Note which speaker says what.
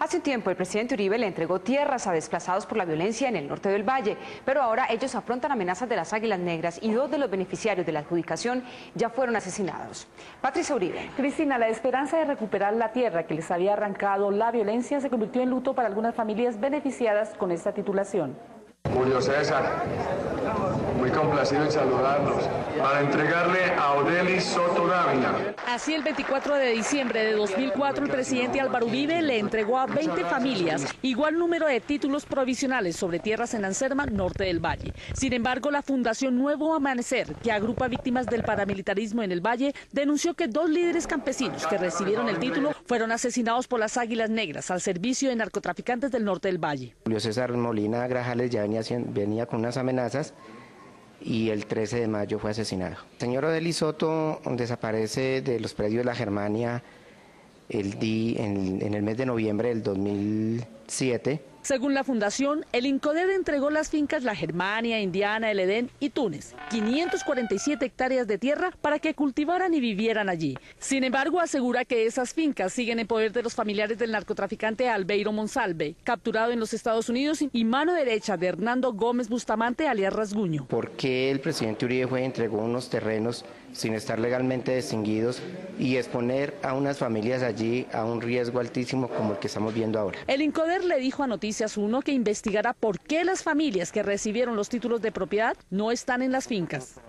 Speaker 1: Hace un tiempo el presidente Uribe le entregó tierras a desplazados por la violencia en el norte del valle, pero ahora ellos afrontan amenazas de las águilas negras y dos de los beneficiarios de la adjudicación ya fueron asesinados. Patricia Uribe.
Speaker 2: Cristina, la esperanza de recuperar la tierra que les había arrancado la violencia se convirtió en luto para algunas familias beneficiadas con esta titulación.
Speaker 3: Julio César, muy complacido en saludarlos, para entregarle a Odelis Soto
Speaker 2: Así el 24 de diciembre de 2004 el presidente Álvaro Uribe le entregó a 20 familias igual número de títulos provisionales sobre tierras en Anserma, norte del Valle. Sin embargo, la Fundación Nuevo Amanecer, que agrupa víctimas del paramilitarismo en el Valle, denunció que dos líderes campesinos que recibieron el título fueron asesinados por las Águilas Negras al servicio de narcotraficantes del norte del Valle.
Speaker 4: Julio César Molina Grajales ya venía con unas amenazas y el 13 de mayo fue asesinado. El señor Odeli Soto desaparece de los predios de la Germania el en, en el mes de noviembre del 2007
Speaker 2: según la fundación, el INCODER entregó las fincas La Germania, Indiana, El Edén y Túnez, 547 hectáreas de tierra para que cultivaran y vivieran allí. Sin embargo, asegura que esas fincas siguen en poder de los familiares del narcotraficante Albeiro Monsalve, capturado en los Estados Unidos y mano derecha de Hernando Gómez Bustamante, alias Rasguño.
Speaker 4: ¿Por qué el presidente Uribe fue entregó unos terrenos sin estar legalmente distinguidos y exponer a unas familias allí a un riesgo altísimo como el que estamos viendo ahora?
Speaker 2: El Le dijo a Noticias uno que investigará por qué las familias que recibieron los títulos de propiedad no están en las fincas.